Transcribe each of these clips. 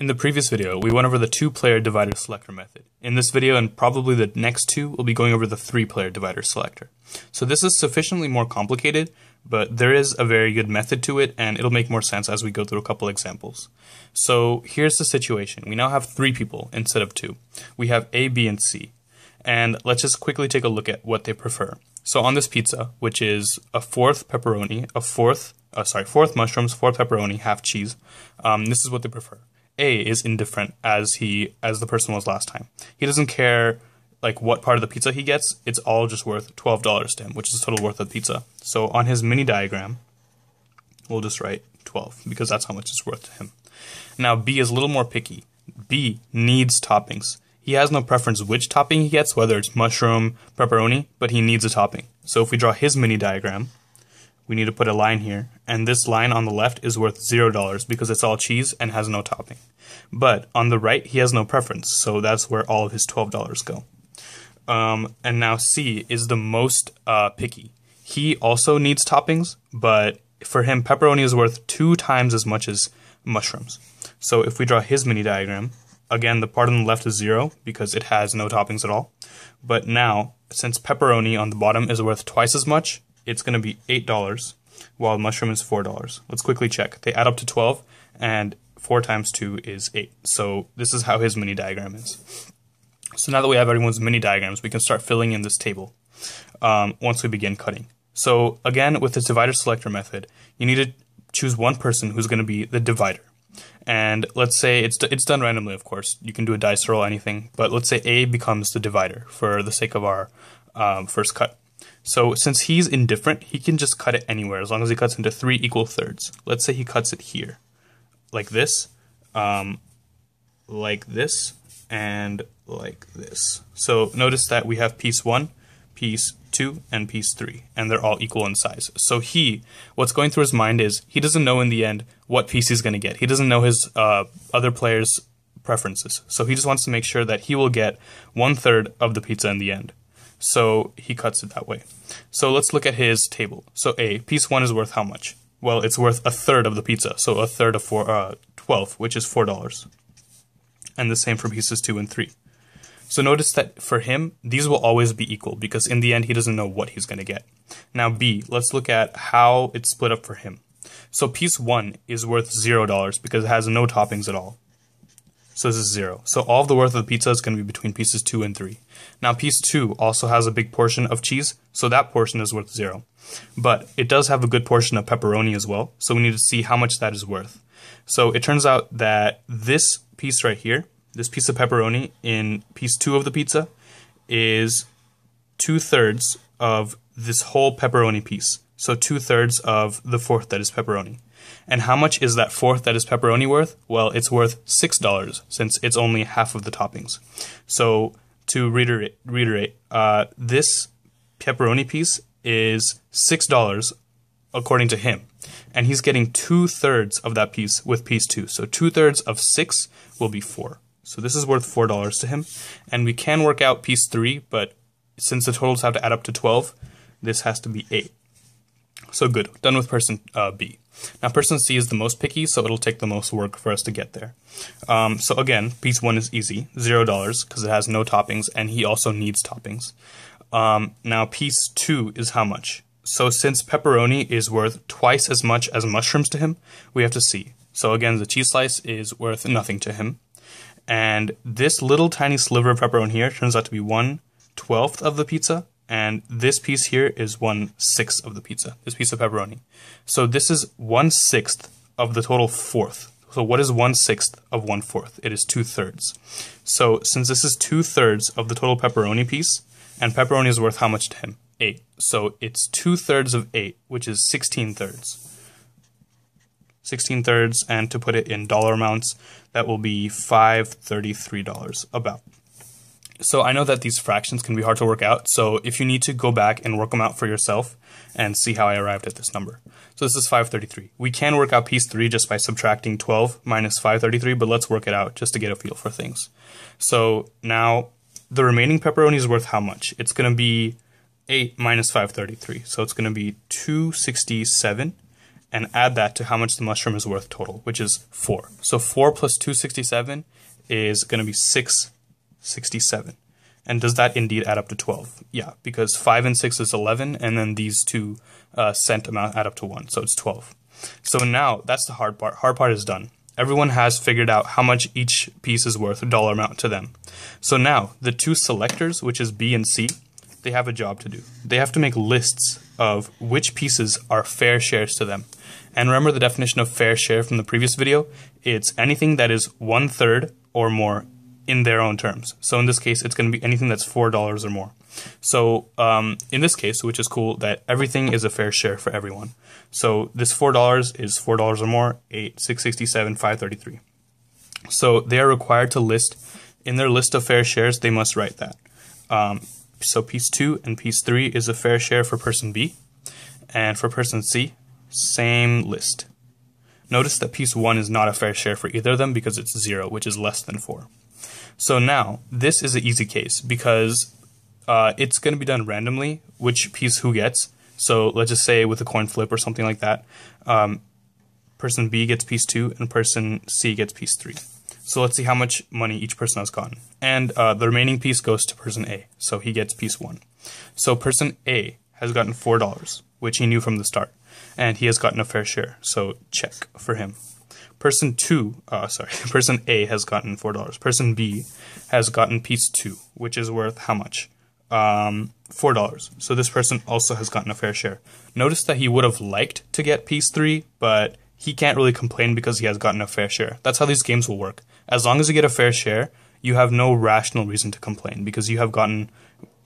In the previous video, we went over the two-player divider selector method. In this video, and probably the next two, we'll be going over the three-player divider selector. So this is sufficiently more complicated, but there is a very good method to it, and it'll make more sense as we go through a couple examples. So here's the situation. We now have three people instead of two. We have A, B, and C. And let's just quickly take a look at what they prefer. So on this pizza, which is a fourth pepperoni, a fourth, uh, sorry, fourth mushrooms, fourth pepperoni, half cheese, um, this is what they prefer. A is indifferent as he as the person was last time. He doesn't care like what part of the pizza he gets. It's all just worth twelve dollars to him, which is the total worth of the pizza. So on his mini diagram, we'll just write twelve because that's how much it's worth to him. Now B is a little more picky. B needs toppings. He has no preference which topping he gets, whether it's mushroom, pepperoni, but he needs a topping. So if we draw his mini diagram, we need to put a line here, and this line on the left is worth $0 because it's all cheese and has no topping. But on the right, he has no preference, so that's where all of his $12 go. Um, and now C is the most uh, picky. He also needs toppings, but for him, pepperoni is worth two times as much as mushrooms. So if we draw his mini diagram, again, the part on the left is zero because it has no toppings at all. But now, since pepperoni on the bottom is worth twice as much, it's going to be $8, while mushroom is $4. Let's quickly check. They add up to 12, and 4 times 2 is 8. So this is how his mini diagram is. So now that we have everyone's mini diagrams, we can start filling in this table um, once we begin cutting. So again, with this divider selector method, you need to choose one person who's going to be the divider. And let's say it's it's done randomly, of course. You can do a dice roll, anything. But let's say A becomes the divider for the sake of our um, first cut. So since he's indifferent, he can just cut it anywhere as long as he cuts into three equal thirds. Let's say he cuts it here, like this, um, like this, and like this. So notice that we have piece one, piece two, and piece three, and they're all equal in size. So he, what's going through his mind is he doesn't know in the end what piece he's going to get. He doesn't know his uh, other players' preferences. So he just wants to make sure that he will get one third of the pizza in the end so he cuts it that way. So let's look at his table. So A, piece 1 is worth how much? Well, it's worth a third of the pizza, so a third of four, uh, 12, which is $4. And the same for pieces 2 and 3. So notice that for him, these will always be equal because in the end, he doesn't know what he's going to get. Now B, let's look at how it's split up for him. So piece 1 is worth $0 because it has no toppings at all. So this is 0. So all the worth of the pizza is going to be between pieces 2 and 3. Now piece 2 also has a big portion of cheese, so that portion is worth 0. But it does have a good portion of pepperoni as well, so we need to see how much that is worth. So it turns out that this piece right here, this piece of pepperoni in piece 2 of the pizza, is two thirds of this whole pepperoni piece. So two thirds of the fourth that is pepperoni. And how much is that fourth that is pepperoni worth? Well, it's worth $6 since it's only half of the toppings. So to reiterate, reiterate uh, this pepperoni piece is $6 according to him. And he's getting two thirds of that piece with piece two. So two thirds of six will be four. So this is worth $4 to him. And we can work out piece three, but since the totals have to add up to 12, this has to be eight. So good, done with person uh, B. Now person C is the most picky, so it'll take the most work for us to get there. Um, so again, piece one is easy, zero dollars, because it has no toppings, and he also needs toppings. Um, now piece two is how much? So since pepperoni is worth twice as much as mushrooms to him, we have to see. So again, the cheese slice is worth nothing to him. And this little tiny sliver of pepperoni here turns out to be one twelfth of the pizza, and this piece here is one sixth of the pizza, this piece of pepperoni. So this is one sixth of the total fourth. So what is one sixth of one fourth? It is two thirds. So since this is two thirds of the total pepperoni piece, and pepperoni is worth how much to him? Eight. So it's two thirds of eight, which is 16 thirds. 16 thirds, and to put it in dollar amounts, that will be $533 about. So I know that these fractions can be hard to work out, so if you need to go back and work them out for yourself and see how I arrived at this number. So this is 533. We can work out piece 3 just by subtracting 12 minus 533, but let's work it out just to get a feel for things. So now the remaining pepperoni is worth how much? It's going to be 8 minus 533, so it's going to be 267, and add that to how much the mushroom is worth total, which is 4. So 4 plus 267 is going to be 667. And does that indeed add up to 12? Yeah, because 5 and 6 is 11, and then these two uh, cent amount add up to 1, so it's 12. So now, that's the hard part. Hard part is done. Everyone has figured out how much each piece is worth, dollar amount to them. So now, the two selectors, which is B and C, they have a job to do. They have to make lists of which pieces are fair shares to them. And remember the definition of fair share from the previous video? It's anything that is one third or more in their own terms. So in this case, it's going to be anything that's $4 or more. So um, in this case, which is cool, that everything is a fair share for everyone. So this $4 is $4 or more, 8, 667, 533. So they are required to list, in their list of fair shares, they must write that. Um, so piece 2 and piece 3 is a fair share for person B. And for person C, same list. Notice that piece 1 is not a fair share for either of them because it's 0, which is less than 4. So now, this is an easy case because uh, it's going to be done randomly, which piece who gets. So let's just say with a coin flip or something like that, um, person B gets piece 2 and person C gets piece 3. So let's see how much money each person has gotten. And uh, the remaining piece goes to person A, so he gets piece 1. So person A has gotten $4, which he knew from the start and he has gotten a fair share. So check for him. Person two, uh, sorry, person A has gotten four dollars. Person B has gotten piece two, which is worth how much? Um, four dollars. So this person also has gotten a fair share. Notice that he would have liked to get piece three, but he can't really complain because he has gotten a fair share. That's how these games will work. As long as you get a fair share, you have no rational reason to complain because you have gotten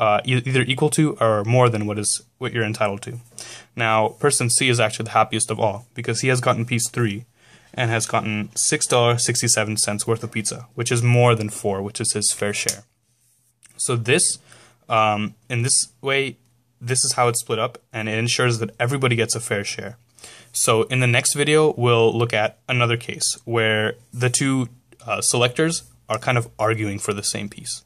uh, either equal to or more than what is what you're entitled to. Now, person C is actually the happiest of all because he has gotten piece three and has gotten six dollars sixty seven cents worth of pizza, which is more than four, which is his fair share. So this, um, in this way, this is how it's split up, and it ensures that everybody gets a fair share. So in the next video, we'll look at another case where the two uh, selectors are kind of arguing for the same piece.